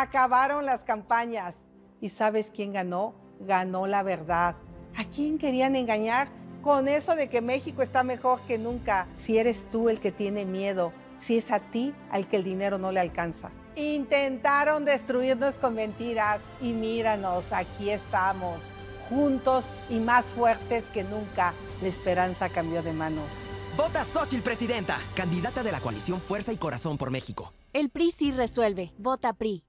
acabaron las campañas. ¿Y sabes quién ganó? Ganó la verdad. ¿A quién querían engañar? Con eso de que México está mejor que nunca. Si eres tú el que tiene miedo, si es a ti al que el dinero no le alcanza. Intentaron destruirnos con mentiras y míranos, aquí estamos, juntos y más fuertes que nunca. La esperanza cambió de manos. Vota Xochitl, presidenta, candidata de la coalición Fuerza y Corazón por México. El PRI sí resuelve. Vota PRI.